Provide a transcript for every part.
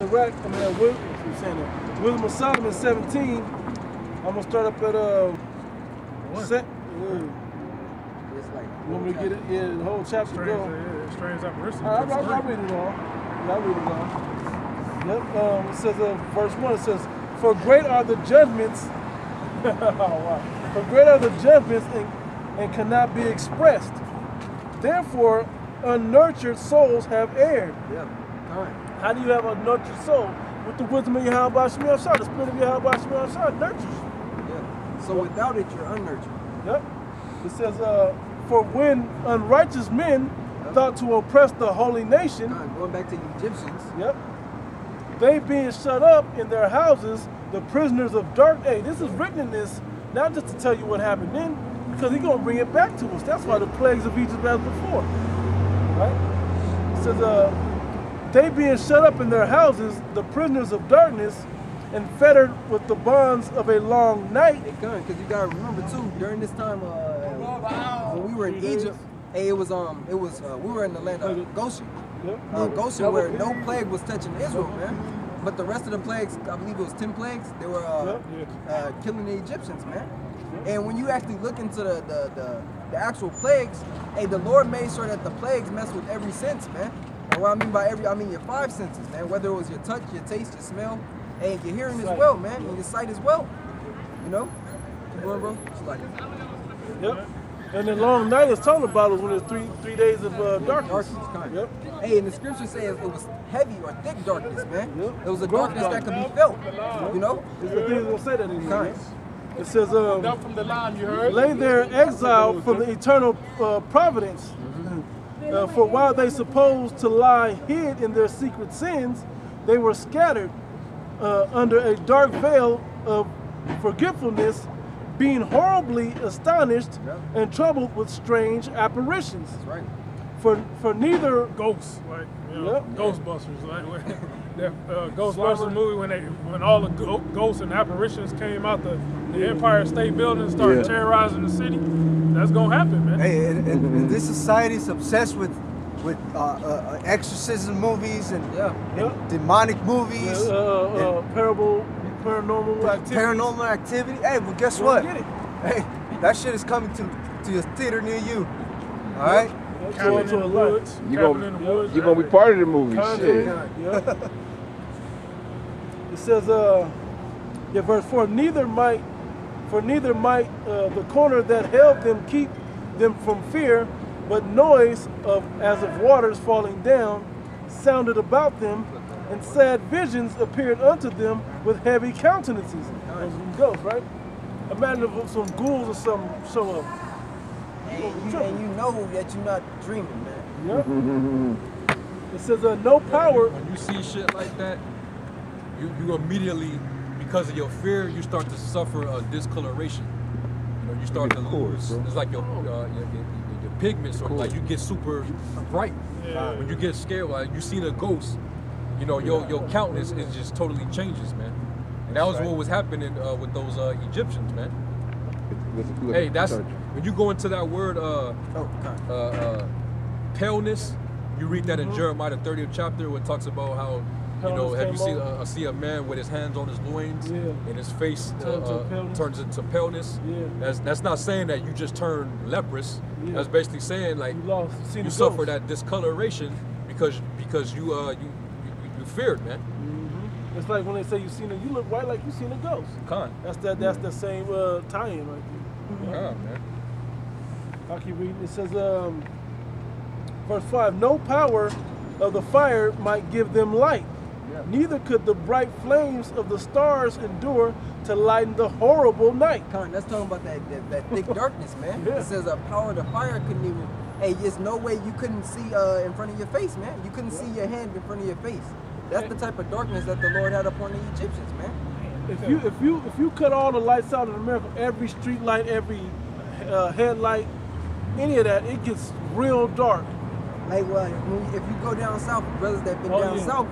Iraq, I mean, uh, Wil- I'm saying that. Wisdom Solomon 17. I'm gonna start up at uh. Set, uh, It's like you want me to get it? Yeah, the whole chapter Strange, go. yeah, strange apparition. I, I, I read it all. I read it all. Yep. Um, it says, uh, verse 1, it says, For great are the judgments, oh, wow. For great are the judgments and, and cannot be expressed. Therefore, unnurtured souls have erred. yeah, time. How do you have a nurtured soul? With the wisdom of Yahweh Shemiel Shah, the spirit of Yahweh Shemiel Shah nurtures you. Yeah. So without it, you're unnurtured. Yep. It says, uh, For when unrighteous men thought to oppress the holy nation, Time. Going back to the Egyptians. Yep. They being shut up in their houses, the prisoners of dark. Hey, this is written in this not just to tell you what happened then, because he's gonna bring it back to us. That's why the plagues of Egypt as before. Right? It says, uh, they being shut up in their houses, the prisoners of darkness, and fettered with the bonds of a long night. They come because you gotta remember too. During this time, uh, when we were in Egypt, hey, it was um, it was uh, we were in the land of Goshen. Yep. uh, Goshen, where no plague was touching Israel, man. But the rest of the plagues, I believe it was 10 plagues, they were uh, uh, killing the Egyptians, man. And when you actually look into the, the, the, the actual plagues, hey, the Lord made sure that the plagues mess with every sense, man. And what I mean by every, I mean your five senses, man. Whether it was your touch, your taste, your smell, and your hearing as well, man, and your sight as well. You know? Keep going, bro. It's like Yep. And the long night is talking about is when there's three three days of uh, darkness. darkness, kind. Yep. Hey, and the scripture says it was heavy or thick darkness, man. Yep. It was a Gross darkness that could be felt. You know? It's the things gonna say that in there. Kind. It says, um, from the line, you heard? lay there exiled from the eternal uh, providence. Uh, for while they supposed to lie hid in their secret sins, they were scattered uh, under a dark veil of forgetfulness, being horribly astonished Yep. and troubled with strange apparitions. That's right. For, for neither Ghosts, like you know, Yep. Ghostbusters, like when, that uh, Ghostbusters movie when they when all the go- ghosts and apparitions came out the, the Empire State Building and started Yeah. terrorizing the city. That's gonna happen, man. Hey, and, and, and this society is obsessed with with uh, uh, exorcism movies and, Yeah. and Yep. demonic movies, uh, uh, parable, paranormal activity. paranormal activity. Hey, well, guess Go what? get it. Hey, that shit is coming to to a theater near you. All right. That's Cabin in to the woods. You cabin gonna- in the woods. You're gonna be part of the movie. Shit. Yeah. It says, uh, yeah, verse four. Neither might, for neither might uh, the corner that held them keep them from fear, but noise of as of waters falling down sounded about them, and sad visions appeared unto them with heavy countenances. Those are them ghosts, right? Imagine if some ghouls or something show up. And you, and you know that you're not dreaming, man. Yep. it says, uh, no power. when you see shit like that, you, you immediately, because of your fear, you start to suffer a discoloration. You know, you start to lose. It's like your, uh, your, your, your pigments, or like you get super bright. Yeah. When you get scared, like you see the ghost, you know, your your countenance is just totally changes, man. And that was what was happening uh, with those uh, Egyptians, man. Look- look- Hey, that's when you go into that word uh, Oh, God. uh, uh, paleness. You read that in Jeremiah the 30th chapter where it talks about how, you know, have you seen uh, see a man with his hands on his loins Yeah. and his face uh, Turns uh, turns into paleness? Yeah. That's that's not saying that you just turn leprous. Yeah. That's basically saying like You lost, you suffer that discoloration because because you uh you you, you feared, man. Mhm. It's like when they say you seen a, you look white like you seen a ghost. Con. That's that. That's the same uh, tie-in right there. Yeah, man. I'll keep reading. It says, um, verse five: No power of the fire might give them light. Neither could the bright flames of the stars endure to lighten the horrible night. Con, that's talking about that, that, that thick darkness, man. Yeah. It says a power of the fire couldn't even. Hey, there's no way you couldn't see uh, in front of your face, man. You couldn't see your hand in front of your face. That's the type of darkness that the Lord had upon the Egyptians, man. If you if you if you cut all the lights out in America, every street light, every uh, headlight, any of that, it gets real dark. Like, well, if you go down south, brothers that been Oh, down yeah. south,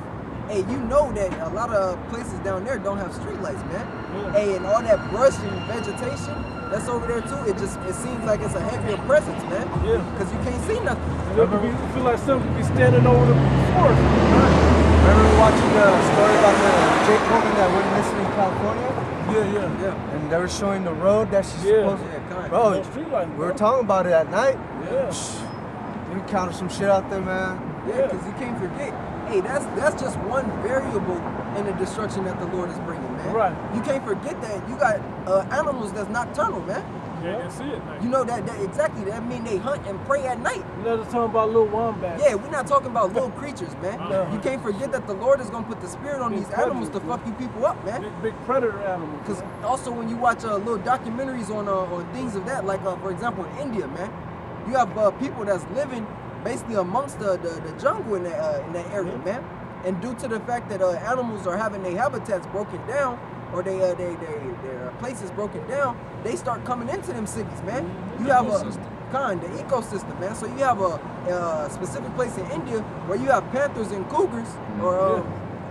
hey, you know that a lot of places down there don't have street lights, man. Yeah. Hey, and all that brush and vegetation that's over there too, it just it seems like it's a heavier presence, man. Yeah. Because you can't see nothing. And it you feel like something could be standing over the forest. Remember watching the story about the Jake woman that went missing in California? Yeah, yeah. Yeah. And they were showing the road that she's Yeah. supposed Yeah, kind. Bro, No street lights, we were talking about it at night. Yeah. We encountered some shit out there, man. Yeah, because you can't forget. Hey, that's that's just one variable in the destruction that the Lord is bringing, man. Right. You can't forget that you got uh, animals that's nocturnal, man. Yeah, see it. You know that, that exactly. That mean they hunt and prey at night. You know, just talking about little wombats. Yeah, we're not talking about little creatures, man. No. You can't forget that the Lord is gonna put the spirit on Big these animals to fuck you people up, man. Big, big predator animals. Because also when you watch uh, little documentaries on uh, on things of that, like uh, for example in India, man, you have uh, people that's living basically amongst the, the, the jungle in that uh, in that area, Mhm. man. And due to the fact that uh, animals are having their habitats broken down, or they uh, they, they their places broken down, they start coming into them cities, man. You have a kind the ecosystem, man. So you have a, uh specific place in India where you have panthers and cougars, or uh,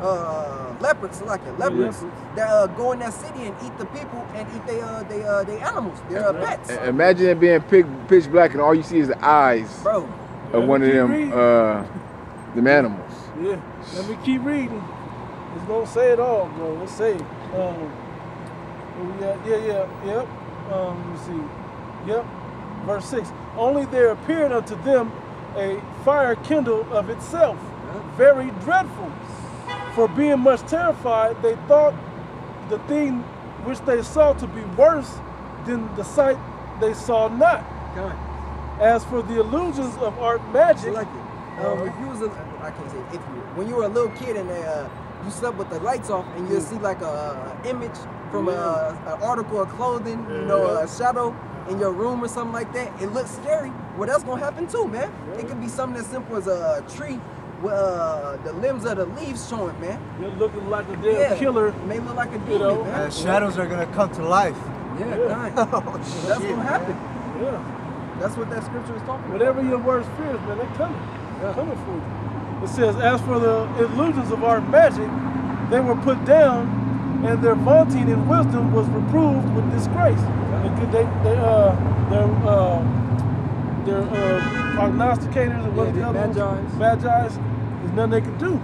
uh, leopards, like it, leopards, leopards. that uh, go in that city and eat the people and eat they uh, they uh, they animals, their uh, pets, Imagine it being pitch, pitch black and all you see is the eyes bro. Of one of them, reading. uh, them animals. Yeah. Let me keep reading. It's gonna say it all, bro. Let's say it. Um, where we at? yeah, yeah, yep. Um, let me see. Yep. Verse six. Only there appeared unto them a fire kindled of itself, very dreadful. For being much terrified, they thought the thing which they saw to be worse than the sight they saw not. Kind. As for the illusions of art I magic, like it. Um, if you was a, I can't say if you, when you were a little kid and they, uh, you slept with the lights off and you'll see like a, a image from a, an article of clothing, you know, a shadow in your room or something like that. It looks scary. Well, that's gonna happen too, man. It could be something as simple as a tree with uh, the limbs of the leaves showing, man. you're looking like a damn Yeah, killer. It may look like a demon, You know, man. And shadows are gonna come to life. Yeah, Yeah. kind. Oh, That's gonna happen. Yeah. That's what that scripture is talking about. Whatever your worst fears, man, they're coming. They're coming for you. It says, as for the illusions of our magic, they were put down, and their vaunting in wisdom was reproved with disgrace. They, could- they, they, uh, their, uh, their uh, prognosticators and what Yeah, the the other ones? Magi's. Magi's, there's nothing they could do.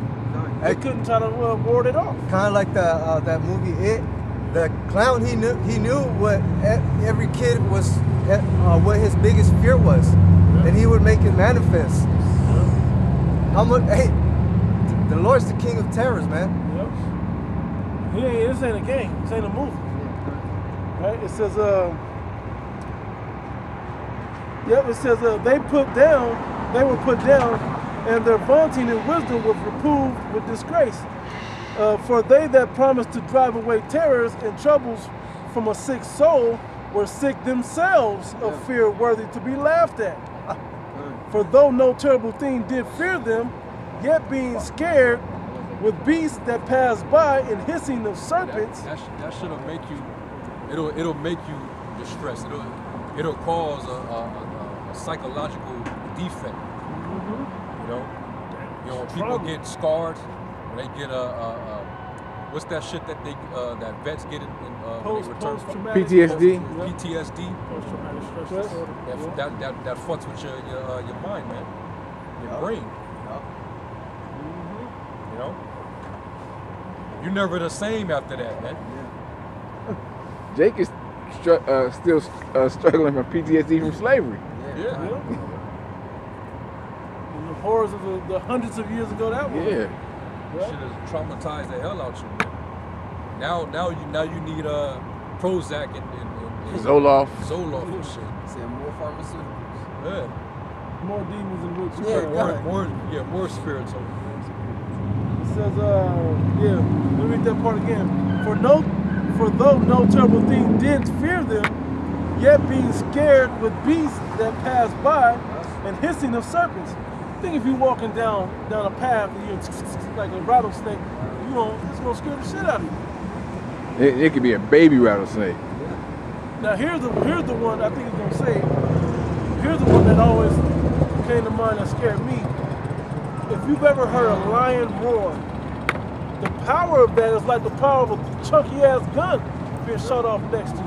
They couldn't try to uh, ward it off. Kind of like the uh, that movie It. The clown he knew he knew what every kid was uh, what his biggest fear was, and he would make it manifest. How much? Hey, the Lord's the King of terrors, man. Yep. He ain't, this ain't a game. This ain't a movie. Right? It says, uh, yep, it says, uh, they put down, they were put down, and their vaunting and wisdom was reproved with disgrace. Uh, for they that promised to drive away terrors and troubles from a sick soul were sick themselves of fear worthy to be laughed at. For though no terrible thing did fear them, yet being scared with beasts that pass by and hissing of serpents, that, sh- that shit'll make you. It'll it'll make you distressed. It'll it'll cause a, a, a, psychological defect. You know, you know people get scarred, they get a, a, a what's that shit that they uh, that vets get in, in uh, when they return post from traumatic PTSD. PTSD. Post-traumatic stress Stress. disorder. That, Yeah. that, that, that fucks with your your, uh, your mind, man, your brain. You know, you're never the same after that, man. Jake is str- uh, still uh, struggling from PTSD from slavery. Yeah. Yeah. And the horrors of the, the hundreds of years ago that was. Yeah. Shit has traumatized the hell out you, man. Now, now you now you need uh, Prozac and, and, and, and Zoloft. Zoloft and shit. Say more pharmaceuticals. Yeah. More demons and which Yeah, you more, more, yeah, more spiritual. It says, uh, yeah, let me read that part again. For no, for though no terrible thing did fear them, yet being scared with beasts that pass by and hissing of serpents. Think if you're walking down down a path and you're like a rattlesnake, you know, it's gonna scare the shit out of you. It, it could be a baby rattlesnake. Now here's the here's the one I think he's gonna say. Here's the one that always came to mind that scared me. If you've ever heard a lion roar, the power of that is like the power of a chunky ass gun being shot off next to you.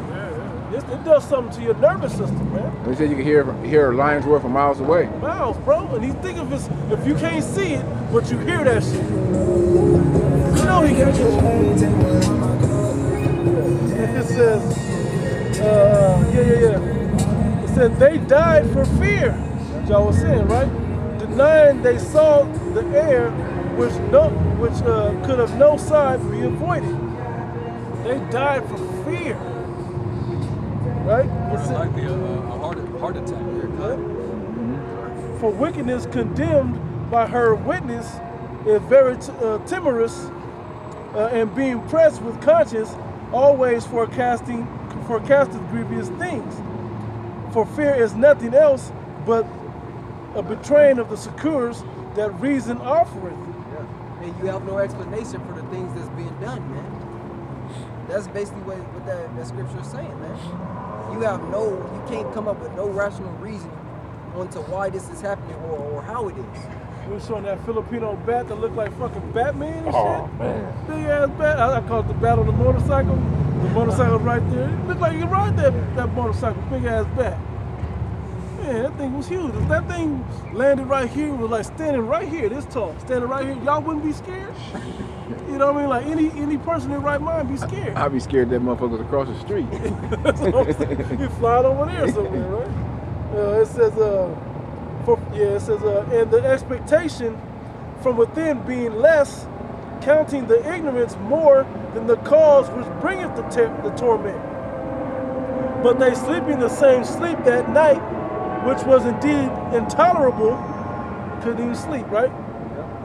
It, it does something to your nervous system, man. They said you can hear hear a lion's roar from miles away. Miles, bro. And you think if it's if you can't see it, but you hear that shit, you know he can get you. It says, uh, yeah, yeah, yeah. It said they died for fear. Y'all was saying, right? Denying they saw the air, which no, which uh, could have no side be avoided. They died for fear. Right? Or It it's likely a, a heart, heart attack. for wickedness condemned by her witness is very t- uh, timorous uh, and being pressed with conscience always forecasting forecasted grievous things for fear is nothing else but a betraying of the secures that reason offereth Yeah. And you have no explanation for the things that's being done, man. That's basically what, what that, that scripture is saying, man. You have no, you can't come up with no rational reason onto why this is happening or, or how it is. we were showing that Filipino bat that looked like fucking Batman and Oh shit. man. Big ass bat. I, I call it the bat on the motorcycle. The motorcycle's right there. It looked like you can ride that, that motorcycle. Big ass bat. Man, that thing was huge. If that thing landed right here, was like standing right here, this tall, standing right here, y'all wouldn't be scared? You know what I mean? Like any any person in right mind be scared. I'd be scared that motherfucker was across the street. you what I'm saying. He flying over there somewhere, right? Uh, it says, uh, for, yeah, it says, uh, and the expectation from within being less, counting the ignorance more than the cause which bringeth the, the torment. But they sleeping the same sleep that night, which was indeed intolerable, couldn't even sleep, right?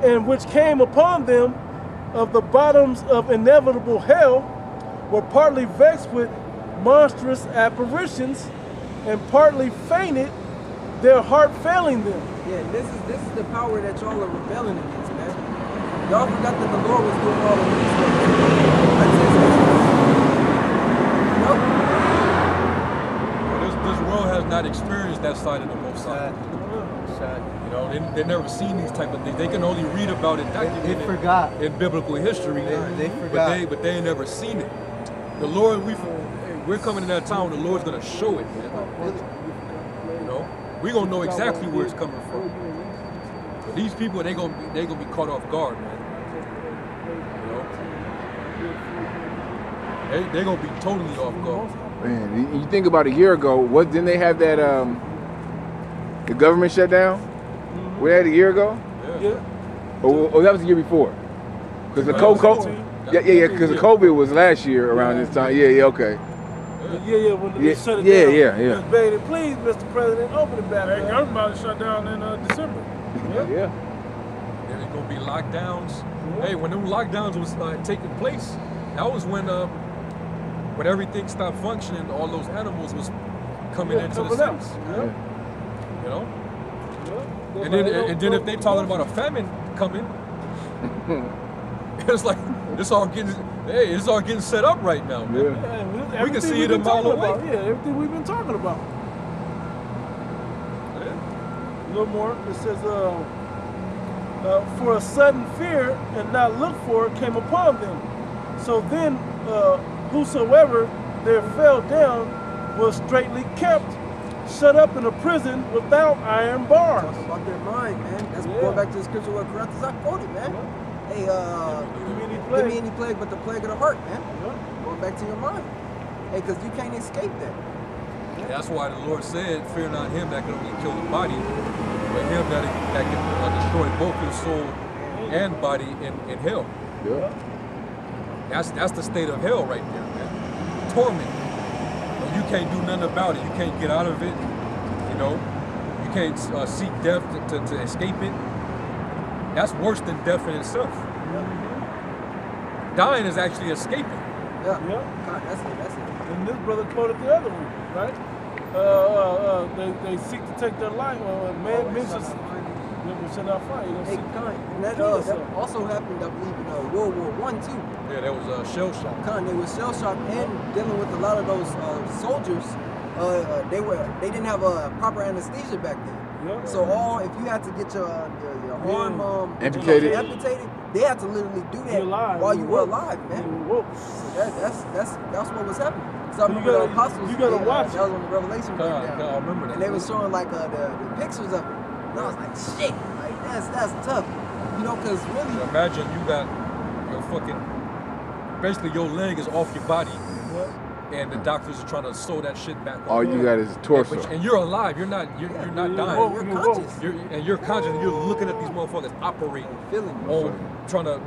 And which came upon them of the bottoms of inevitable hell, were partly vexed with monstrous apparitions, and partly fainted, their heart failing them. Yeah, this is this is the power that y'all are rebelling against, man. Y'all forgot that the Lord was doing all of this stuff. Nope. This, this world has not experienced that side of the Most High. You know, they, they never seen these type of things. They can only read about it documented they forgot. in biblical history. They- they But forgot. they, but they ain't never seen it. The Lord, we we're coming in that time. The Lord's gonna show it, man. You know, we gonna know exactly where it's coming from. But these people, they gonna be, they gonna be caught off guard, man. You know, they they gonna be totally off guard. Man, you- you think about a year ago, what didn't they have that um the government shut down? We had a year ago? Yeah. Yeah. Or, or that was the year before? Because the That COVID, yeah, yeah, yeah, because the COVID was last year around this time. Yeah, yeah, okay. Yeah, yeah, when they Yeah, shut it yeah, down. yeah, yeah. Just begging, please, Mr. President, open it back Hey, up. government about to shut down in uh, December. Yeah. There's gonna be lockdowns. Hey, when them lockdowns was uh, taking place, that was when um, when everything stopped functioning. All those animals was coming Yeah, into the out. cities. Yeah. You know, Yeah. and then and then if they talking about a famine coming, it's like it's all getting hey, it's all getting set up right now, man. Yeah. Yeah, we- can see it been a mile away. about. Yeah, everything we've been talking about. Yeah. A little more. It says, uh, uh, for a sudden fear and not looked for came upon them. So then, uh, whosoever there fell down was straightly kept, shut up in a prison without iron bars. Talking about their mind, man. That's Yeah. going back to the scripture where Karatazak quoted, man. Hey, uh, Give me any give plague. me any plague but the plague of the heart, man. Yeah. Going back to your mind. Hey, because you can't escape that. That's why the Lord said, "Fear not him that can only kill the body, but him that that can uh, destroy both your soul and body in, in hell." Yeah. That's that's the state of hell right there, man. Torment. You, you can't do nothing about it. You can't get out of it. You know, you can't uh, seek death to, to, to escape it. That's worse than death in itself. Dying is actually escaping. Yeah. Yeah. God, that's it. That's it. And this brother quoted the other one, right? Uh, uh, uh, they, they seek to take their life. Uh, man mentions, never shall not fight. You know, Hey, seek- Khan, and that, uh, that also happened, I believe, in uh, World War One too. Yeah, that was a shell shock. Khan, they were shell shocked and dealing with a lot of those uh, soldiers. Uh, uh, they were they didn't have a proper anesthesia back then. Yeah. So all if you had to get your your, your Yeah. arm um, Amputated. amputated, they had to literally do that alive. while You you were woke. alive, man. woke. So that, that's that's that's what was happening. So I You remember gotta- the apostles. you gotta they, uh, watch That was when the revelation came God, down. God, I remember that. And they were showing like uh, the, the pictures of it. And I was like, shit, like that's that's tough. You know, because really, Imagine you got your fucking, basically your leg is off your body, and the doctors are trying to sew that shit back on. All you got is And, torso. but- and you're alive. You're not. You're, you're not dying. woke. you're conscious, You're, and you're conscious. And you're looking at these motherfuckers operating feeling on trying to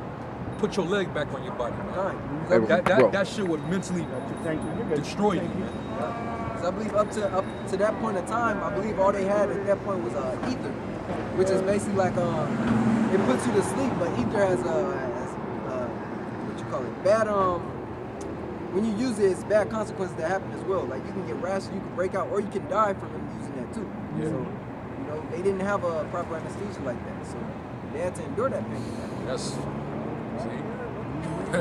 put your leg back on your body. Man. kind. Hey, That, that, that shit would mentally Thank you. Destroy you, Thank you. man. So I believe up to up to that point in time, I believe all they had at that point was uh, ether, which is basically like um, it puts you to sleep, but ether has a has, uh, what you call it bad um. When you use it, it's bad consequences that happen as well. Like you can get rash, you can break out, or you can die from using that too. Yeah. So, you know, they didn't have a proper anesthesia like that, so they had to endure that pain. That's see.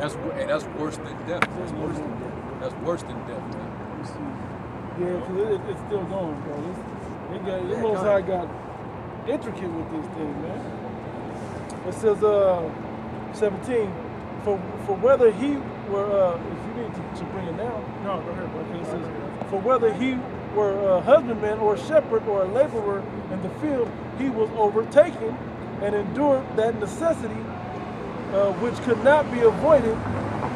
that's hey, that's worse than death. That's worse than death. That's worse than death, man. Yeah, because it, it's still going, bro. It's, it got, Yeah, the Most go High got intricate with this thing, man. It says, uh, 17, for for whether he were, uh, if you need to, to bring it down, No, go ahead, bro. It says, for whether he were a husbandman or a shepherd or a laborer in the field, he was overtaken and endured that necessity uh, which could not be avoided,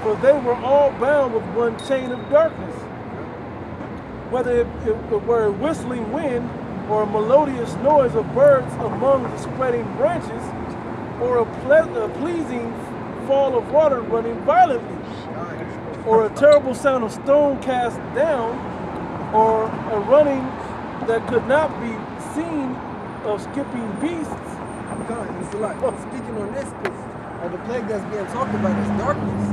for they were all bound with one chain of darkness. Whether it, it, it were a whistling wind or a melodious noise of birds among the spreading branches, or a, ple- a pleasing fall of water running violently, or a terrible sound of stone cast down, or a running that could not be seen of skipping beasts. God, it's like speaking on this, because uh, the plague that's being talked about is darkness,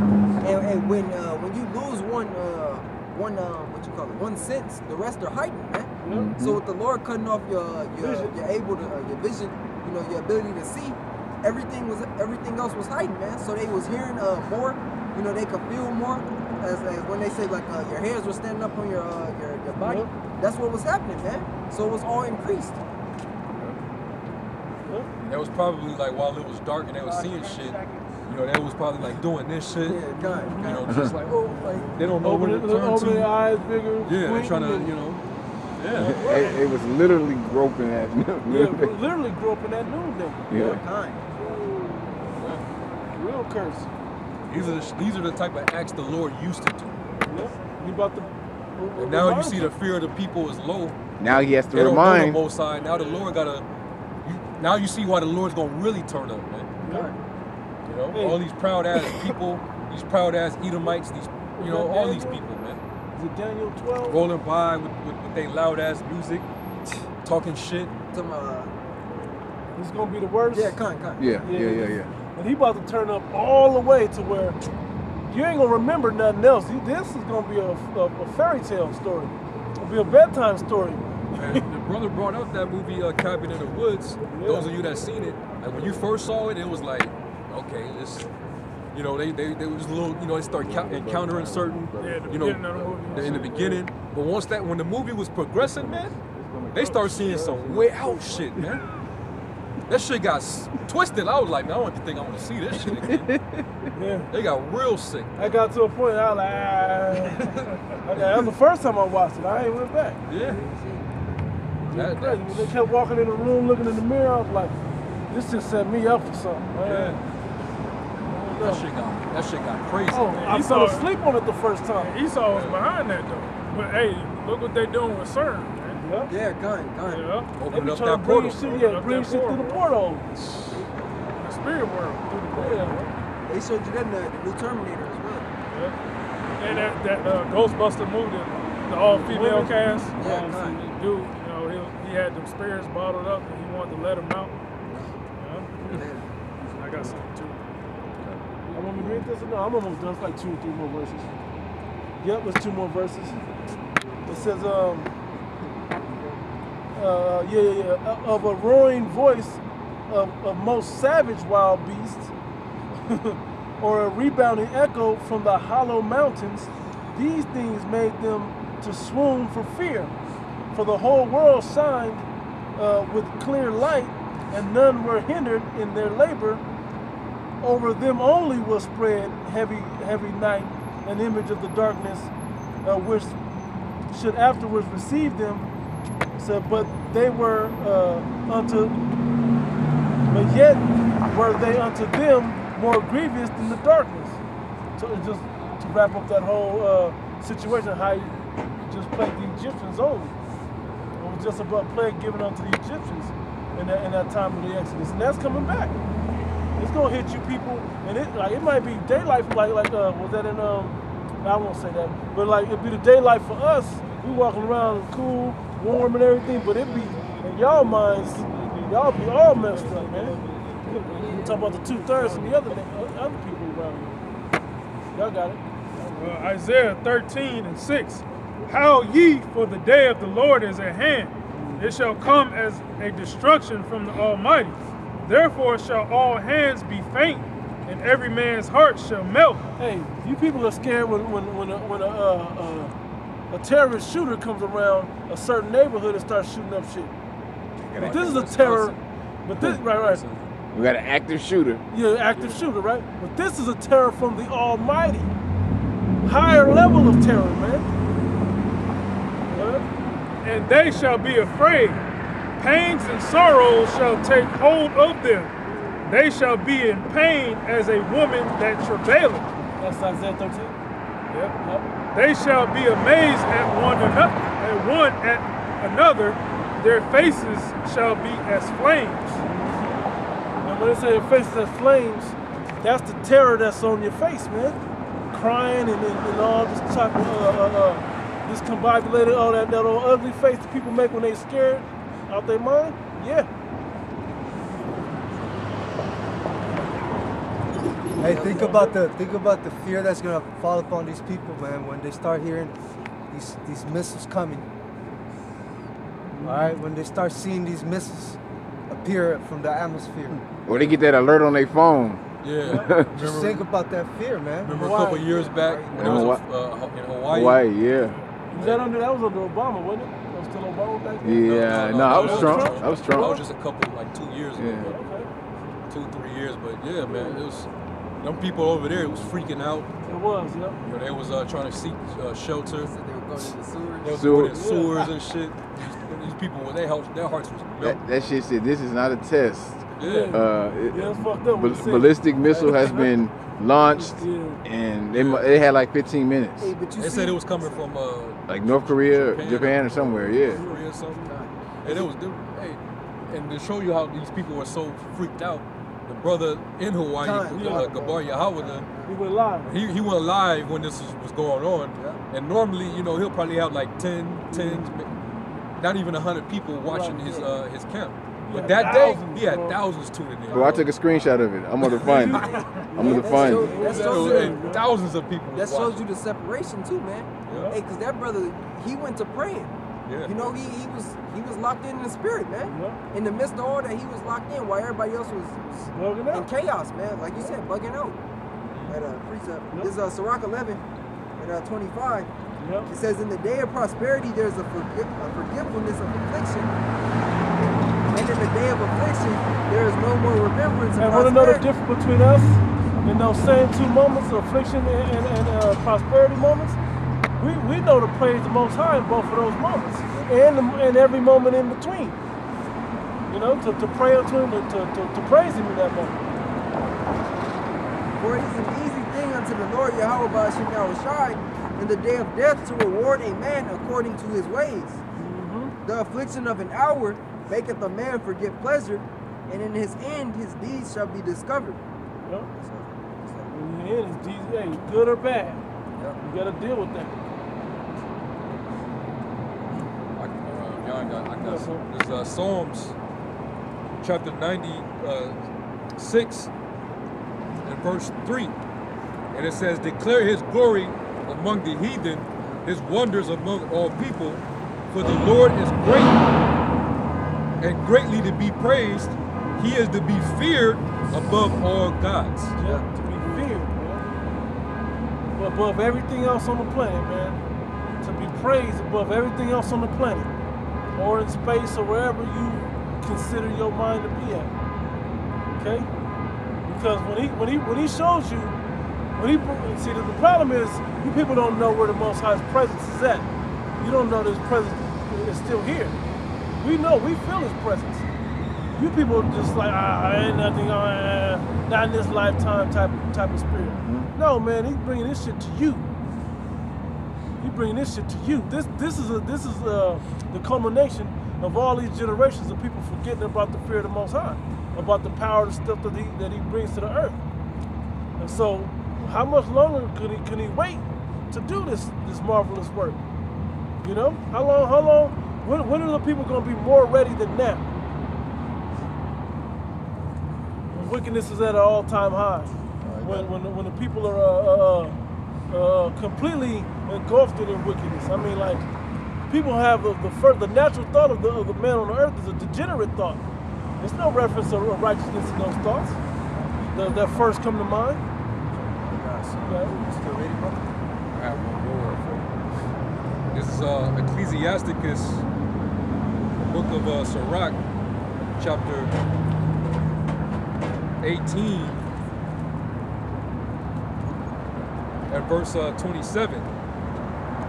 and, and when uh, when you lose one uh, one um, what you call it one sense, the rest are heightened, man. So with the Lord cutting off your your Vision. you're able to uh, your vision, you know your ability to see, everything was everything else was heightened, man. So they was hearing uh, more, you know they could feel more. As, as when they say like uh, your hairs were standing up on your uh, your your body, Yeah. that's what was happening, man. So it was all increased. That was probably like while it was dark and they was seeing shit. You know, they was probably like doing this shit. Yeah, God, You know, just like oh, like they don't know Open, where it, to turn open to. their eyes bigger. Yeah, they're trying to, and- you know. Yeah. It, it was literally groping at Yeah, literally grew up in that noonday. Yeah. kind. Real curse. These are the, these are the type of acts the Lord used to do. Yeah. He about to. Oh, oh, and now you see the fear of the people is low. Now he has to They don't know the remind. Most High. Now the Lord gotta. You, now you see why the Lord's gonna really turn up, man. Yeah. You know, Hey. all these proud ass people, these proud ass Edomites, these, you know, all these people, man, Is it Daniel 12? rolling by with, with, with their loud ass music, talking shit. Some, uh, This is gonna be the worst. yeah, kind, kind. Yeah, yeah, yeah, yeah. yeah. And he about to turn up all the way to where you ain't gonna remember nothing else. You- This is gonna be a, a, a fairy tale story. It'll be a bedtime story. And the brother brought up that movie uh, Cabin in the Woods. Those of you that seen it, like when you first saw it, it was like, okay, this, you know, they they, they was a little, you know, they start cou- encountering certain, you know, beginning of the movie. the- in the beginning. But once that, when the movie was progressing, man, they start seeing some way out shit, man. That shit got twisted. I was like, man, I don't even think I want to see this shit again. Yeah. they got real sick. I got to a point I was like, ah. Okay, that was the first time I watched it. I ain't went back. Yeah. That- that- they kept walking in the room looking in the mirror, I was like, this just set me up for something, man. Yeah. I That shit got that shit got crazy. Oh, man. I You fell saw it. asleep on it the first time. Esau was behind that though. But hey, look what they doing with CERN, man. Yeah. Yeah, gun, kind. Yeah. They Opening be up trying that to bring portal. shit, yeah, bring that shit through the portal. portal. The spirit world through the portal. Yeah. They showed you that in the, the new Terminator as well. Yeah. And that, that uh, Ghostbuster movie, the, the all-female cast. Yeah, um, kind. the dude, you know, he, was- he had them spirits bottled up and he wanted to let them out. Yeah. Man. I got something too. I'm gonna read this or no? I'm almost done. It's like two or three more verses. Yep, there's two more verses. It says, um, uh, yeah, yeah, yeah, uh, of a roaring voice of, of most savage wild beasts, or a rebounding echo from the hollow mountains, these things made them to swoon for fear. For the whole world shined uh, with clear light, and none were hindered in their labor over them only was spread heavy, heavy night, an image of the darkness, uh, which should afterwards receive them. So, but they were uh, unto, but yet were they unto them more grievous than the darkness. So just to wrap up that whole uh, situation, how you just played the Egyptians over. It was just about plague given unto the Egyptians in that, in that time of the Exodus, and that's coming back. It's gonna hit you people, and it like it might be daylight. Like like uh, was that in um? I won't say that, but like it'd be the daylight for us. We walking around cool, warm, and everything, but it'd be in y'all minds, y'all be all messed up, man. You talking about the two thirds and the other other people around here. Y'all got it. Isaiah 13 and 6. How ye, for the day of the Lord is at hand. It shall come as a destruction from the Almighty. Therefore shall all hands be faint, and every man's heart shall melt. Hey, you people are scared when when when a, when a, uh, uh, a terrorist shooter comes around a certain neighborhood and starts shooting up shit. But this is a terror. But this right right. We got an active shooter. Yeah, active shooter, right? But this is a terror from the Almighty. Higher level of terror, man. And they shall be afraid. Pains and sorrows shall take hold of them. They shall be in pain as a woman that travaileth. That's Isaiah 13. Yep. Yep. They shall be amazed at one another, at one at another. Their faces shall be as flames. And when they say your faces as flames, that's the terror that's on your face, man. Crying and, and, and all this type of, uh, uh, uh, this combobulated, all that, that old ugly face that people make when they scared out their mind. Yeah. Hey, think about the think about the fear that's gonna fall upon these people, man, when they start hearing these these missiles coming. All right, when they start seeing these missiles appear from the atmosphere. Or they get that alert on their phone. Yeah. Just think about that fear, man. Remember a couple years back when it was uh, in Hawaii? Hawaii, yeah. Was that under, that was under Obama, wasn't it? That was still Obama back then? Yeah, no, I was strong. I was That Trump. was just a couple, like two years ago. Yeah. Two, three years, but yeah, man, it was. Them people over there It was freaking out. It was, yeah. You know, they was uh, trying to seek uh, shelter. Said they were going in the sewers. They was Sewer. going in sewers and shit. These, these people, when their hearts, their hearts was That, that shit said this is not a test. Yeah. Uh, it- Yeah, it's fucked up. what bal- he said. ballistic missile has been launched, Yeah. and they mu- they had like 15 minutes. Hey, but you They see, said it was coming from uh, Like North Korea, Japan. Japan, or somewhere. Yeah. Korea or something. And it was, they, hey, and to show you how these people were so freaked out, the brother in Hawaii, Time, uh, yeah. Gabar Yahweh, He went live. he, he went live when this was, was going on. Yeah. And normally, you know, he'll probably have like 10, 10, not even 100 people watching Right, his yeah. uh, his camp. He But had that day, thousands, he had bro. thousands tuning in. Bro, I took a screenshot of it. I'm gonna find it. I'm gonna that find shows, it. that shows, you, and thousands of people. that shows you the separation too, man. Yeah. Hey, cause that brother, he went to praying. Yeah. You know, he, he was he was locked in the spirit, man. Yeah. In the midst of all that, he was locked in while everybody else was, was Bugging in out. chaos, man. Like you said, bugging out. At uh, precept. Yep. This is uh, Sirach 11 and uh, 25. Yep. It says, in the day of prosperity, there's a, forgi- a forgetfulness of affliction. And in the day of affliction, there is no more remembrance of And want to know the difference between us in those same two moments of affliction and, and, and uh, prosperity moments? We, we know to praise the Most High in both of those moments and, the, and every moment in between. You know, to, to pray unto Him, to, to, to, praise Him in that moment. For it is an easy thing unto the Lord Yahweh Ba'ashem Yahushai in the day of death to reward a man according to his ways. Mm-hmm. The affliction of an hour maketh a man forget pleasure, and in his end his deeds shall be discovered. Yep. So, so, In the end, it's Jesus, hey, good or bad. yep. You got to deal with that. I, uh, yeah, got, I got Yeah. This uh, Psalms chapter 96 and verse 3. And it says, Declare his glory among the heathen, his wonders among all people, for the Lord is great and greatly to be praised. He is to be feared above all gods. Yeah, to be feared, man. But above everything else on the planet, man. To be praised above everything else on the planet. Or in space or wherever you consider your mind to be at. Okay? Because when he when he when he shows you, when he see the, problem is you people don't know where the Most High's presence is at. You don't know that His presence is still here. We know, we feel His presence. You people just like ah, ain't nothing, uh, not in this lifetime type type of spirit. No, man, He's bringing this shit to you. He's bringing this shit to you. This this is a this is uh the culmination of all these generations of people forgetting about the fear of the Most High, about the power of stuff that He that He brings to the earth. And so, how much longer can he can he wait to do this this marvelous work? You know, how long? How long? When, when are the people going to be more ready than now? When wickedness is at an all-time high. When when the, when the people are uh, uh, uh, completely engulfed in their wickedness. I mean, like people have the the, first, the natural thought of the, of the man on the earth is a degenerate thought. There's no reference to righteousness in those thoughts. Does that first come to mind? You still ready, bro? I have one more for you. This is uh, Ecclesiasticus, book of uh, Sirach, chapter 18, and verse uh, 27.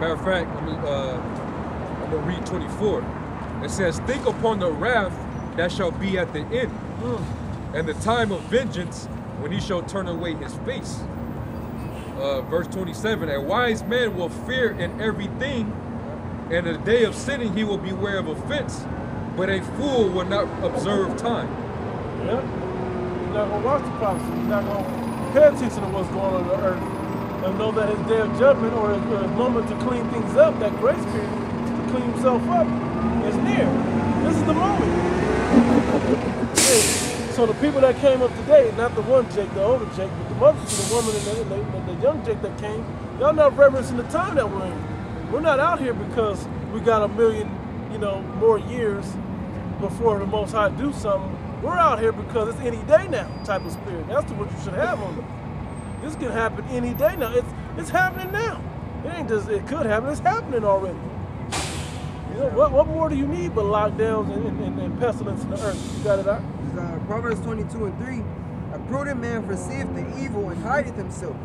Matter of fact, let me, uh, I'm to read 24. It says, Think upon the wrath that shall be at the end, and the time of vengeance when he shall turn away his face uh, verse 27 a wise man will fear in everything in the day of sinning he will beware of offense but a fool will not observe time Yeah. He's not gonna watch the prophecy. He's not gonna pay attention to what's going on on the earth. And know that his day of judgment or his, his moment to clean things up, that grace period, to clean himself up, is near. This is the moment. Hey, so the people that came up today, not the one Jake, the older Jake, but the mother, the woman and the, the, and the young Jake that came, y'all not reverencing the time that we're in. We're not out here because we got a million, you know, more years before the Most High do something. We're out here because it's any day now type of spirit. That's what you should have on them. This can happen any day now. It's it's happening now. It ain't just it could happen. It's happening already. You know what? What more do you need but lockdowns and, and, and pestilence in the earth? You got it out. Uh, Proverbs 22 and 3. A prudent man foreseeth the evil and hideth himself,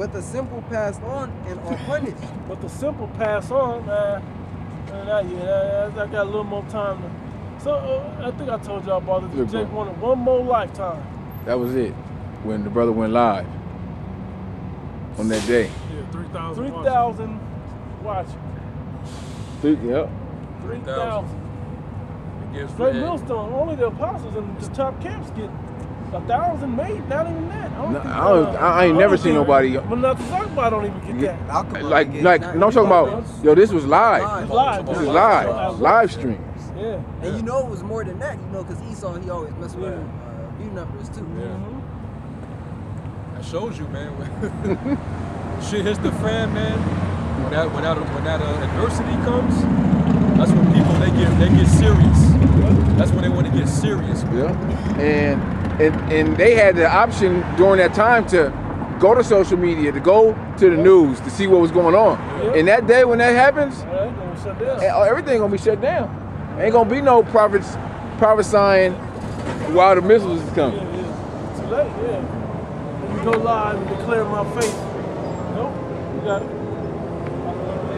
but the simple pass on and are punished. But the simple pass on, man. Uh, not yet. I, I got a little more time. To, so uh, I think I told y'all about this. Jake bro. wanted one more lifetime. That was it. When the brother went live on that day. Yeah, 3,000. Three watches. thousand watching. Three, yep. 3,000. thousand. It Straight for- millstone. Only the apostles and the top camps get a thousand made. Not even that. I don't No, think, I don't- I ain't never seen nobody- But not to talk about. I don't even get Yeah. that. Malcolm Like, get like, no, I'm talking about, yo, this was live. Live. This is live. Live stream. Yeah. And you know it was more than that, you know, because Esau, he always messed with Yeah. uh, view numbers too. Yeah. Mhm. That shows you, man. Shit hits the fan, man. When that when that when that uh, adversity comes, that's when people they get they get serious. That's when they want to get serious. Man. Yeah. And, and and they had the option during that time to go to social media, to go to the news, to see what was going on. Yeah. And that day when that happens, All right, gonna shut down. eh, everything gonna be shut down. Ain't gonna be no prophets prophesying while the missiles is Yeah, coming. yeah. Too late, yeah. You go live and declare my faith. Nope. You got it.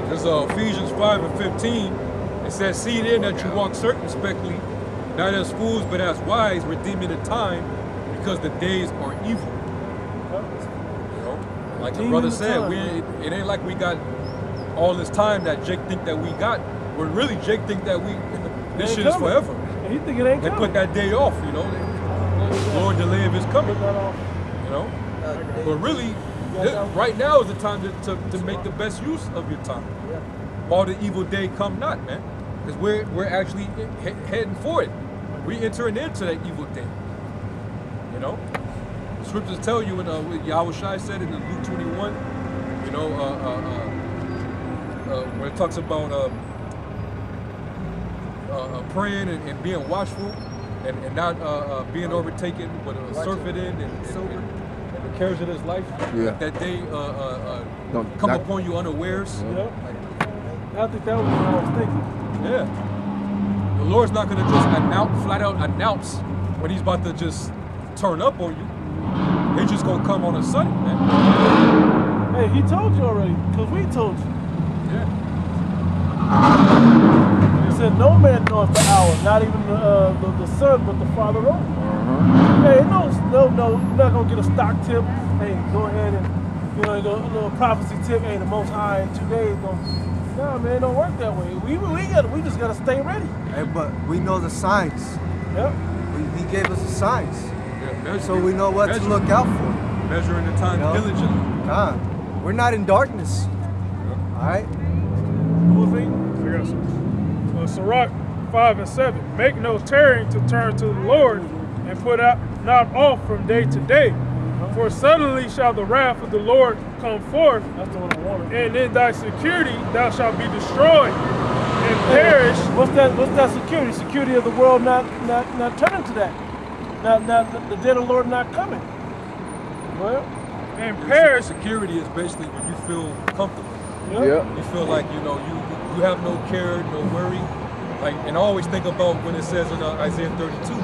There's uh, Ephesians 5 and 15. It says, See then that you walk circumspectly, not as fools, but as wise, redeeming the time, because the days are evil. You know? Like the Redeeming brother the said, time, we it, it ain't like we got all this time that Jake think that we got. But really, Jake think that we this Ain't shit is forever. And you think it ain't They coming. put that day off, you know. They, Lord delay of his coming, that off. you know. Uh, But really, it- right now is the time to, to, to make the best use of your time. While the evil day come not, man. Because we're, we're actually he- heading for it. We entering into that evil day. You know? The scriptures tell you, and uh, Yahweh Shai said it in Luke 21, you know, uh, uh, uh, uh, when it talks about uh, uh, uh, praying and, and being watchful and, and not uh, uh, being overtaken, but uh, surfing in and, and, Sober. and, and the cares of this life. Yeah. That they uh, uh, uh, No, come not- upon you unawares. Yep. I think that was what I was thinking. Yeah. The Lord's not gonna just announce, flat out announce when He's about to just turn up on you. They just gonna come on a Sunday, man. Hey, he told you already, because we told you. Yeah. He said, no man knows the hour, not even uh, the, the son, but the Father only. Hey, no, no, no, you're not going to get a stock tip. Hey, go ahead and, you know, a little prophecy tip. Hey, the Most High in two days. Going, no, man, it don't work that way. We, we, got, we just got to stay ready. Hey, but we know the signs. Yep. We, he gave us the signs. yeah measure- So we know what to look out for. Measuring the time You know? diligently. God, we're not in darkness. All right? Who was reading? I got some. Uh, Sirach 5 and 7. Make no tarrying to turn to the Lord, and put out not off from day to day. For suddenly shall the wrath of the Lord come forth, That's the one I wanted. and in thy security thou shalt be destroyed and perish. What's that? What's that security? Security of the world not not not turning to that. Not not the day of the Lord not coming. Well, And perish. Security is basically when you feel comfortable. yeah. Yeah. You feel like you know you you have no care, no worry. Like and always think about when it says in uh, Isaiah 32,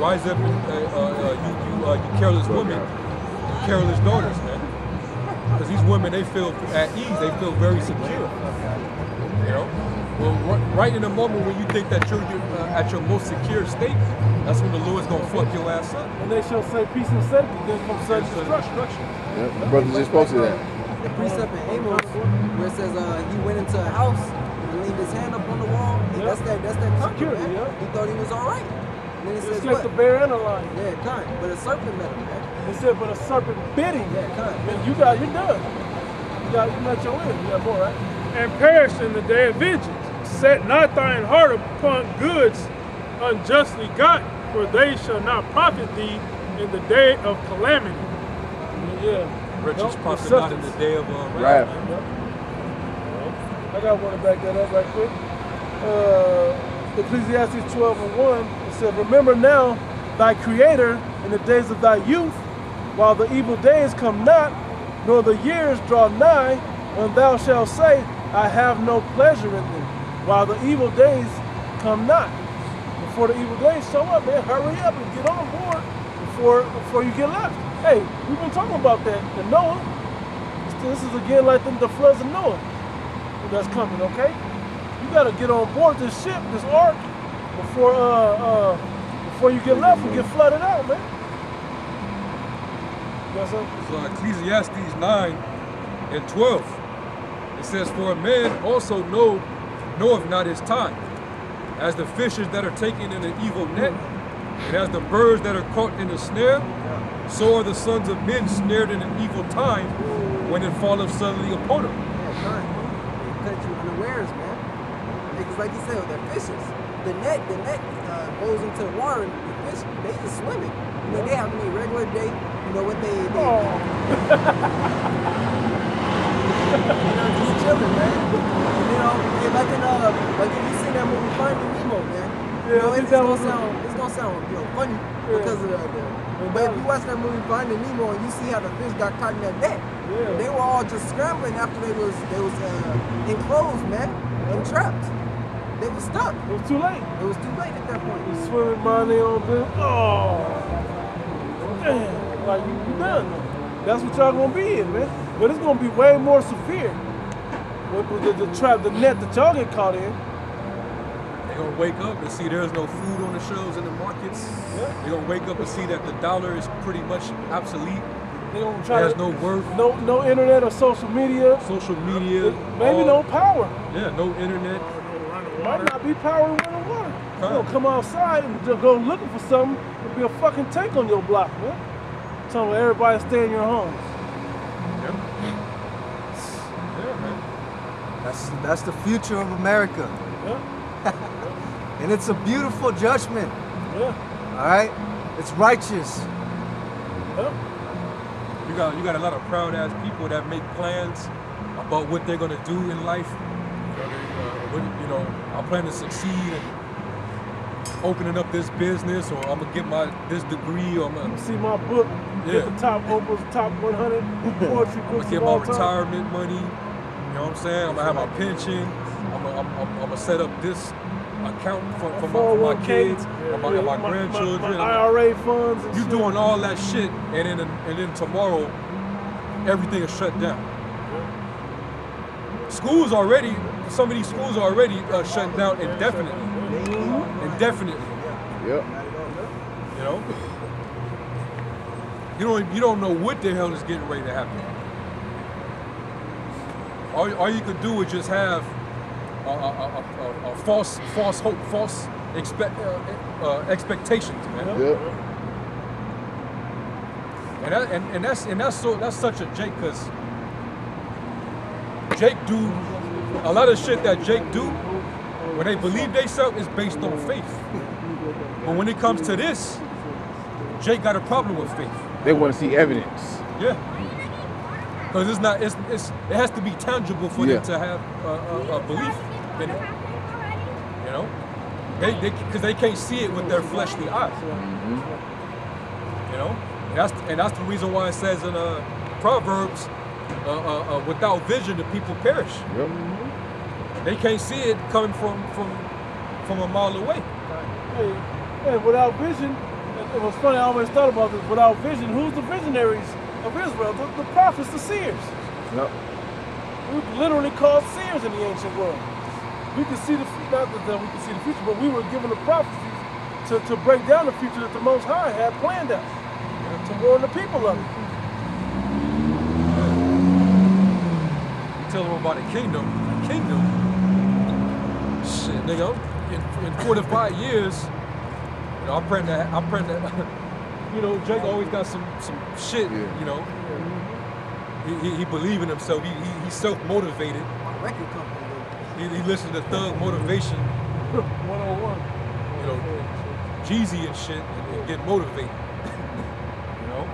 "Rise up, and, uh, uh, uh, you you, uh, you careless women, you careless daughters, man." Because these women, they feel at ease, they feel very secure. You know, well, right in the moment when you think that you're, you're uh, at your most secure state, that's when the Lord's gonna fuck your ass up. And they shall say peace and safety, then come sudden It's, uh, destruction. Yeah, the brother just posted that. The precept in Amos where it says uh, he went into a house and leaned his hand up on the wall. Yep. That's that. That's that comfort, Security, man. yeah. He thought he was all right. And then it Just says like what? the bear and the lion. Yeah, kind. But a serpent met him, man. They said, but a serpent bit him. Yeah, kind. And you got, you're done. You got, you met your end. You got more, right? and perish in the day of vengeance. Set not thine heart upon goods unjustly gotten, for they shall not profit thee in the day of calamity. Yeah. Riches Nope, profit not in the day of uh, Right. Yep. I got one to back that up right quick. Uh, Ecclesiastes 12 and 1, it said, Remember now thy creator in the days of thy youth, while the evil days come not, nor the years draw nigh, when thou shalt say, I have no pleasure in them, while the evil days come not. Before the evil days show up, man, hurry up and get on board before before you get left. Hey, we've been talking about that in Noah. This is again like the floods of Noah that's coming, okay? You gotta get on board this ship, this ark, before uh uh before you get left and get flooded out, man. Yes, sir. So Ecclesiastes 9 and 12. It says, For a man also know knoweth not his time, as the fishes that are taken in an evil net, and as the birds that are caught in a snare, so are the sons of men snared in an evil time when it falleth suddenly upon them. Yeah. They cut you unawares, man. Because like you said, with the fishes, the net, the net uh, goes into the water, and the fish, they just swimming. You know, they have any regular day. Know what they, they Oh, you know, just chilling, man. You know, yeah, like in uh, like if you see that movie Finding Nemo, man. You know, it's that gonna sound, it's gonna sound, you know, funny Yeah. because of the but if you watch that movie Finding Nemo and you see how the fish got caught in that net, Yeah. they were all just scrambling after they was they was uh, enclosed, man, and trapped. They was stuck. it was too late. It was too late at that point. You swimming mind their own business. Oh, damn! Like you, you done. That's what y'all gonna be in, man. But it's gonna be way more severe. With, with the, the trap, the net that y'all get caught in. They're gonna wake up and see there's no food on the shelves in the markets. Yeah. They're gonna wake up and see that the dollar is pretty much obsolete. They gonna try to no worth. no no internet or social media. Social media. Maybe all- no power. Yeah, no internet. Might not be power in running water. You gonna come outside and go looking for something. It'll be a fucking tank on your block, man. Telling everybody to stay in your homes. Yeah. Yeah, man. That's that's the future of America, Yeah, and it's a beautiful judgment. yeah, All right, it's righteous. yeah. You got you got a lot of proud ass people that make plans about what they're gonna do in life. You know, they, uh, what, you know I plan to succeed in opening up this business, or I'm gonna get my this degree, or I'm gonna, See my book. Get Yeah. the top Oprah's top 100 poetry I'm gonna get my time. retirement money. You know what I'm saying? I'm gonna have my pension. I'm gonna, I'm, I'm, I'm gonna set up this account for, for, my, for my kids, or my, yeah, my, my- grandchildren. my, my IRA funds. You shit. doing all that shit, and then and then tomorrow, everything is shut down. Schools already, some of these schools are already uh, shut down indefinitely. Indefinitely, Yep. you know. You don't you don't know what the hell is getting ready to happen. All, all you could do is just have a, a, a, a, false false hope, false expect, uh, uh, expectations, man. Yep. And, that, and, and that's and that's so that's such a Jake because Jake do a lot of shit that Jake do when they believe they self is based on faith. But when it comes to this, Jake got a problem with faith. They want to see evidence. Yeah. Because it's not it's, it's it has to be tangible for Yeah. them to have a, a, a belief in it. You know, they they because they can't see it with their fleshly eyes. You know, and that's and that's the reason why it says in uh, Proverbs, uh, uh, uh, without vision the people perish. Yep. They can't see it coming from from from a mile away. Hey, hey, without vision, it, it was funny. I always thought about this. Without vision, who's the visionaries of Israel? The, the prophets, the seers. Yep. We were literally called seers in the ancient world. We could see the not that that we could see the future, but we were given the prophecies to, to break down the future that the Most High had planned out to warn the people of it. You tell them about the kingdom. Shit, nigga, in, in four to five years, you know, I'm praying that I'm praying that you know, Jake always got some some shit, Yeah. you know. He, he, he believe in himself. He, he he's self motivated. My record company. He, he listens to Thug Motivation, 101. you know, Jeezy and shit, and, and get motivated. you know.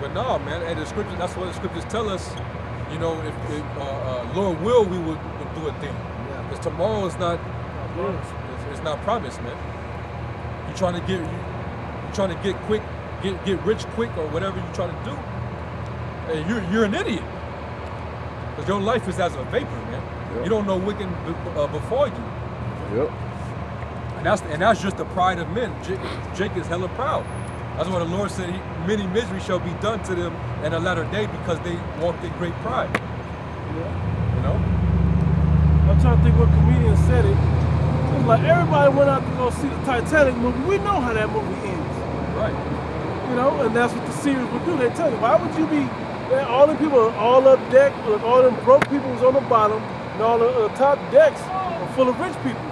But nah, man, and the scriptures. That's what the scriptures tell us. You know, if, if uh, uh, Lord will, we would, will do a thing. Because tomorrow is not, it's, it's not promised, man. You're trying to get, you, you trying to get quick, get get rich quick, or whatever you trying to do. And you're you're an idiot. Because your life is as a vapor, man. Yeah. You don't know what can be, uh, befall you. Yep. And that's and that's just the pride of men. Jake, Jake is hella proud. That's why the Lord said, he, "Many misery shall be done to them in a latter day because they walked in great pride." Yeah. I'm trying to think what comedian said it. It's like everybody went out to go see the Titanic movie. We know how that movie ends. Right. You know, and that's what the series would do. They tell you, why would you be, man, all the people are all up deck, look, all them broke people was on the bottom, and all the uh, top decks are full of rich people.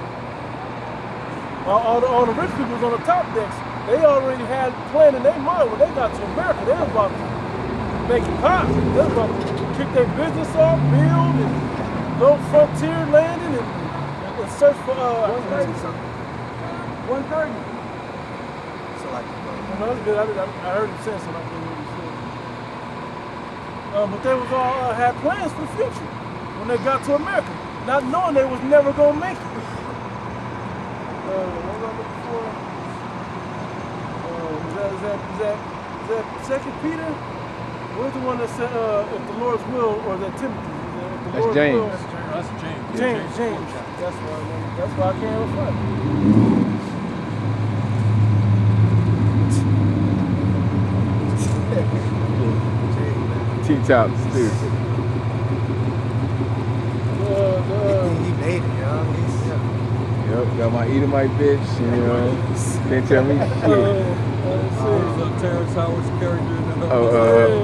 All, all, the, all the rich people was on the top decks. They already had planned in their mind when they got to America, they was about to make it pop. They was about to kick their business off, build, and go frontier landing, and, and, and search for, uh, 130 something. 130. So like, No, that's good. I, I, I heard him say something. I couldn't really say. Uh, but they was all uh, had plans for the future when they got to America, not knowing they was never gonna make it. Uh, what was I looking for? Uh, is that is that is that is that Second Peter? Where's the one that said, uh, "If the Lord's will," or is that Timothy? Is that, if the That's Lord's James. Will, That's James. James, James. That's why. man. That's why I can't have fun. T-tops, dude. The, He made it, you know. He's, Yep. Got my Edomite bitch. You know. Can't tell me shit. uh, let's. Terrence Howard's character in the Oh,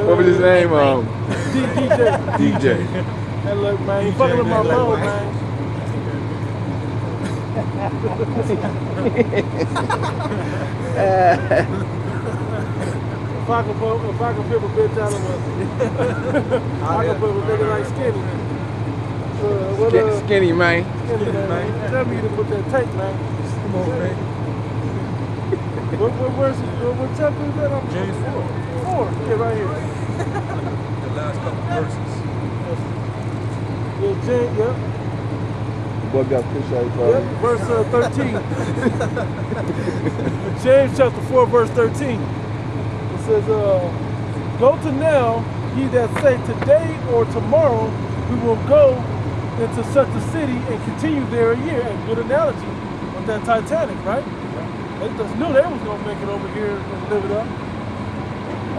uh, what was his name? Um, D- DJ. DJ. Hey, look, man, you fucking with my man, mom, man. If I could put, if I could put a bitch out of a, I could put a nigga like skinny. Uh, what, uh, Skinny man. skinny, man. Tell me to put that tape, man. Come on, man. What, what, where's, what, what chapter is that? I'm James 4. Four. Yeah, right here. The last couple verses. Yeah, James, yep. Boy got fish out Yep, verse uh, 13. James chapter 4, verse 13. It says, uh, Go to now, ye that say today or tomorrow we will go into such a city and continue there a year. A good analogy with that Titanic, right? They just knew they was gonna make it over here and live it up.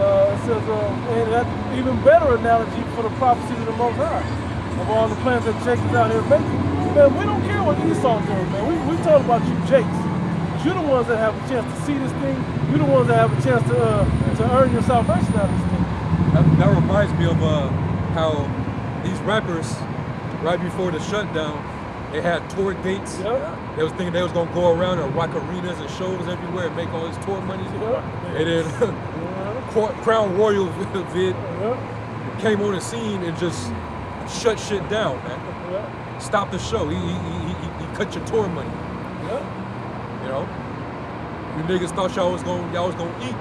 Uh, it says, uh, and that even better analogy for the prophecy of the Most High of all the plans that Jacob's out here making. Man, we don't care what Esau's doing, man. We we talk about you, Jakes. You're the ones that have a chance to see this thing. You're the ones that have a chance to uh, to earn your salvation out of this thing. That, that reminds me of uh, how these rappers, right before the shutdown, they had tour dates. Yep. They was thinking they was gonna go around and rock arenas and shows everywhere and make all this tour money. Yep. And then Cro- Crown Royal vid yeah, came on the scene and just shut shit down, man. yeah, Stop the show. He, he, he, he, he cut your tour money. yeah. You know, you niggas thought y'all was gonna y'all was gonna eat.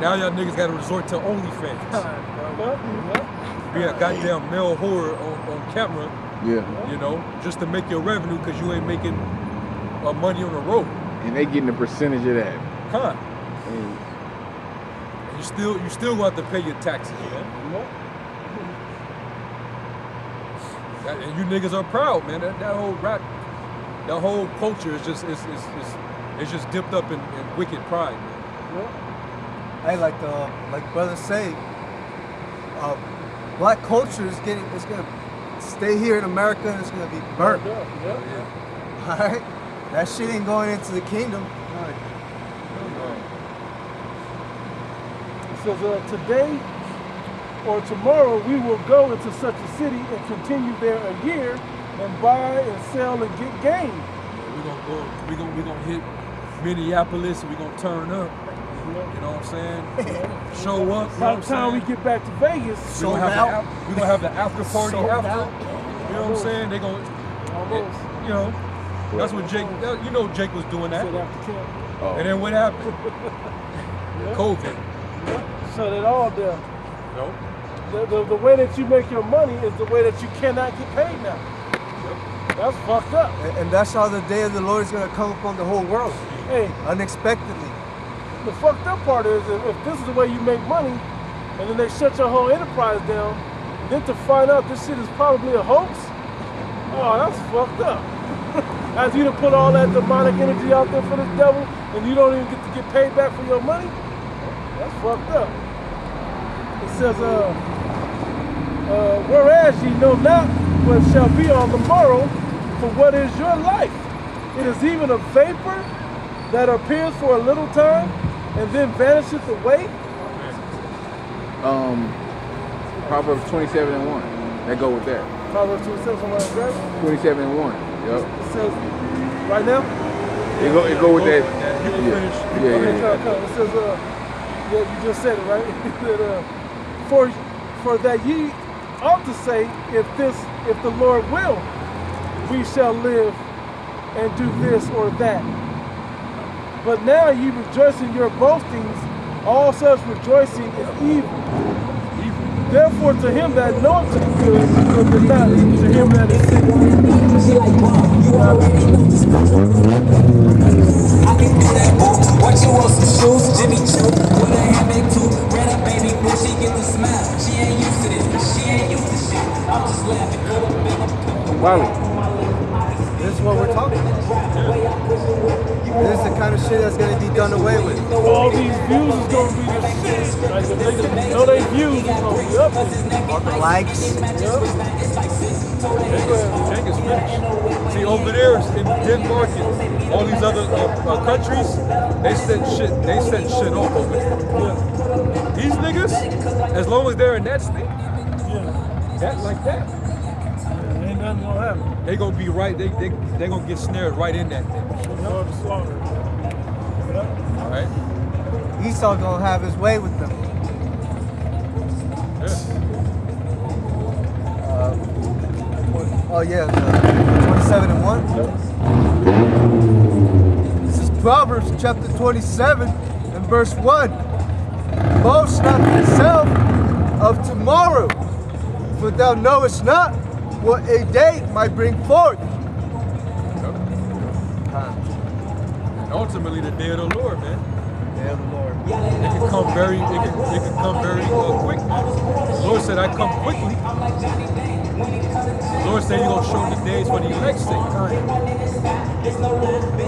Now y'all niggas got to resort to OnlyFans. Yeah, yeah. Be a goddamn male whore on, on camera, Yeah. you know, just to make your revenue because you ain't making uh, money on the road. And they getting a percentage of that. Con. And You still you still got to pay your taxes, man. That- and you niggas are proud, man. That, that whole rap, that whole culture is just is is, is, is just dipped up in, in wicked pride, man. Hey, like uh, like brothers say, uh, black culture is getting it's gonna stay here in America and it's gonna be burnt. Yeah, yeah. All right, that shit ain't going into the kingdom. It So uh, today or tomorrow we will go into such a city and continue there a year and buy and sell and get gain. We're gonna go. We're gonna we're gonna hit Minneapolis. And we're gonna turn up. You know what I'm saying? Show up. You know By the time we get back to Vegas, We're gonna, have out. the, af- we gonna have the after party Sold after. out. You know what I'm saying? They gonna, almost. you know, that's what Jake. You know, Jake was doing that. Said after camp. oh, And then what happened? COVID. Shut it all down. You know? The, the, the way that you make your money is the way that you cannot get paid now. That's fucked up. And, and that's how the day of the Lord is gonna come upon the whole world Hey, unexpectedly. the fucked up part is if, if this is the way you make money, and then they shut your whole enterprise down, then to find out this shit is probably a hoax, oh, that's fucked up. As you to put all that demonic energy out there for this devil, and you don't even get to get paid back for your money, that's fucked up. It says, uh, uh, whereas ye know not what shall be on the morrow, for what is your life? It is even a vapor that appears for a little time and then vanisheth away. um, Proverbs 27 and 1. That go with that. Proverbs 27, something like that. 27 and 1. Yep. It says, right now? It go, it go with that. You Yeah. Yeah, yeah, yeah. It says, uh, yeah, you just said it, right? It said, uh, for, for that ye ought to say, if this, if the Lord will, we shall live and do this or that. But now ye rejoice in your boastings, all such rejoicing is evil. Therefore, to him that knoweth to do good, but not to him that is sick. Do? Jimmy Choo. With a handbag too. Red up, baby, boo. She smile. She ain't used to Wally. This is what we're talking about. This is the kind of shit that's gonna be done away with. all these views is gonna be the shit. Like if they know they views is gonna be up the likes. Jake is finished. See, over there in Denmark and all these other uh, uh, countries, they set shit. They set shit off over there. These niggas, as long as they're in that state. That like that, yeah. Ain't nothing gonna happen. they gonna be right. They they they gonna get snared right in that thing. Going to slaughter. Yeah. All right. Esau gonna have his way with them. Yeah. Uh, oh yeah, the 27 and 1. This is Proverbs chapter 27 and verse 1. Boast not thyself of tomorrow, for thou knowest not what a day might bring forth. And ultimately, the day of the Lord, man. Day of the Lord. It can come very, it can, it can come very uh, quick. Man. The Lord said, "I come quickly." The Lord said He's gonna show the days for the elect's sake. All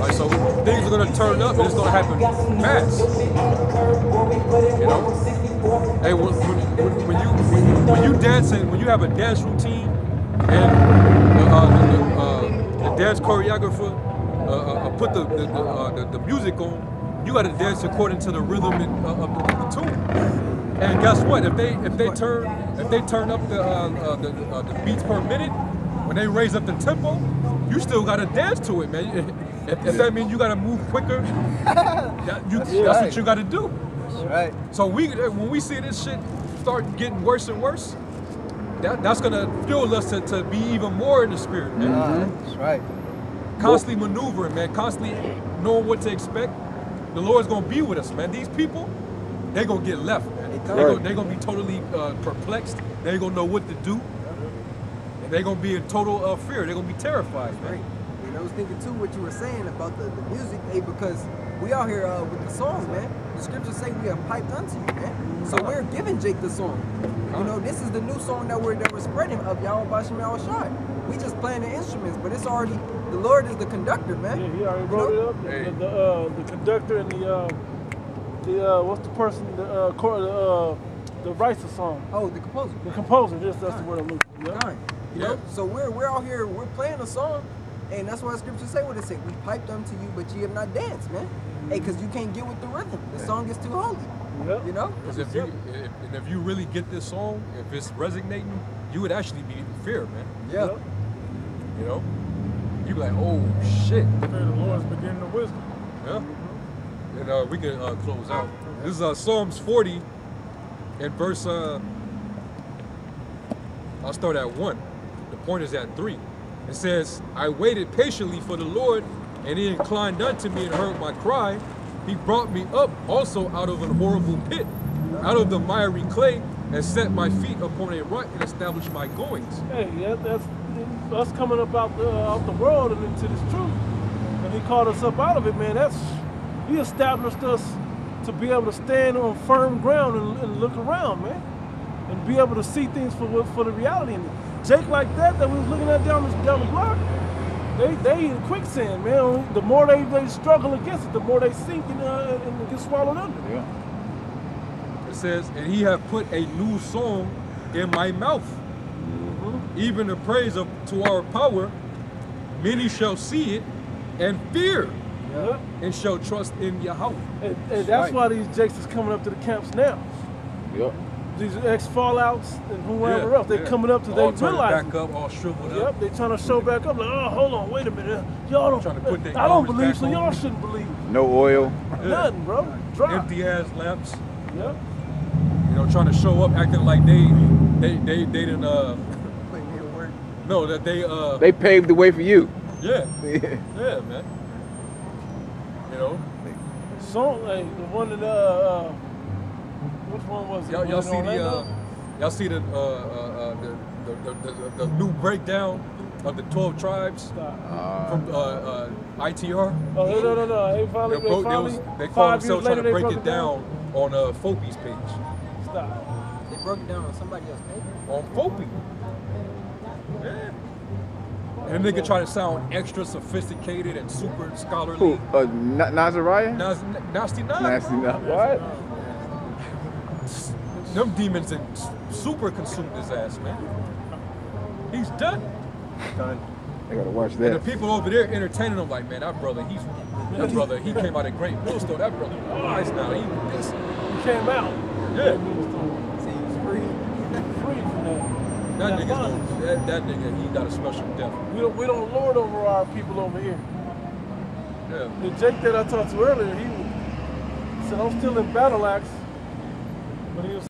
right, so things are gonna turn up and it's gonna happen fast. You know? Hey, when, when, when you when, when you dancing, when you have a dance routine and the, uh, the, the, uh, the dance choreographer uh, uh, put the the, the, uh, the the music on, you got to dance according to the rhythm and, uh, of, the, of the tune. And guess what? If they if they turn if they turn up the uh, uh, the, uh, the beats per minute, when they raise up the tempo, you still got to dance to it, man. If, if that means you got to move quicker, that, you, that's right. what you got to do. That's right. So we when we see this shit start getting worse and worse, that, that's gonna fuel us to, to be even more in the spirit, man. Uh, That's right. Constantly maneuvering, man. Constantly knowing what to expect. The Lord's gonna be with us, man. These people, they're gonna get left, man. They Right. gonna, they gonna be totally uh, perplexed. They ain't gonna know what to do. And they gonna be in total uh, fear. They're gonna be terrified, man. Right. And I was thinking too what you were saying about the, the music, hey, because we out here uh, with the songs, man. The scriptures say we have piped unto you, man. So we're giving Jake the song. You know, this is the new song that we're that we're spreading of Yahweh Bashim Al Shai. We just playing the instruments, but it's already the Lord is the conductor, man. Yeah, he already You wrote know? it up. The, Hey. the, the, uh, the conductor and the uh, the uh, what's the person the uh, chor- the, uh, the writes the song. Oh, the composer. The composer. Just that's the word I'm looking for. Yeah. Fine. You Yeah. know, so we're we're out here, we're playing a song, and that's why scriptures say what it say. We piped unto you, but ye have not danced, man. Hey, cause you can't get with the rhythm. The song is too holy. Yep. You know? Because if you if, and if you really get this song, if it's resonating, you would actually be in fear, man. Yeah. Yep. You know, You'd be like, oh shit. Fear of the Lord is beginning of wisdom. Yeah. And uh, we can uh, close out. This is uh, Psalms 40 and verse, uh, I'll start at 1. The point is at 3. It says, I waited patiently for the Lord, and he inclined unto me and heard my cry. He brought me up also out of an horrible pit, out of the miry clay, and set my feet upon a rock and established my goings. Hey, that, that's us coming up out the, out the world and into this truth. And he called us up out of it, man. That's he established us to be able to stand on firm ground and, and look around, man, and be able to see things for for the reality in it. Jake like that that we was looking at down down the block. They they in quicksand, man. The more they, they struggle against it, the more they sink and, uh, and get swallowed under. Yeah. It says, and he hath put a new song in my mouth, even the praise of to our power. Many shall see it and fear, Yeah. and shall trust in Yahweh. And, and that's why these Jakes is coming up to the camps now. Yep. These ex fallouts and whoever Yeah, else, they yeah. coming up to all they turning realize. back up, all shriveled Yep, up. they trying to show back up. Like, oh, hold on, wait a minute. Y'all don't. Trying to put their I don't believe, so y'all shouldn't believe. No oil. Nothing, bro. Dry. Empty ass lamps. Yep. You know, trying to show up, acting like they, they, they, they didn't. Uh, Put me to work. no, that they. Uh, They paved the way for you. yeah, yeah, man. You know, So, like, the one that uh, uh, which one was it? y'all, y'all it see the, uh, y'all see the, uh, uh, uh, the, the, the, the, the new breakdown of the twelve tribes Stop. from uh, uh, ITR. Oh no no no no! They finally, They, they broke, they, finally, was, they call five years themselves later, trying to break it down on uh, Fopi's page. Stop. They broke it down on somebody else's page. On Fopi. Yeah. And the nigga try to sound extra sophisticated and super scholarly. Who? Uh, Na- Nazariah? Nas- nasty nine. Nasty enough. What? Them demons that super consumed his ass, man. He's done. Done. I gotta watch that. And the people over there entertaining him like, man, that brother, he's that brother, he came out of great millstone. That brother wise now. He this. He came out. Yeah. See, he's free. Free from that. That That nigga's gonna, that, that nigga, he got a special death. We don't we don't lord over our people over here. Yeah. The Jake that I talked to earlier, he, was- said I'm still in battle axe, but he was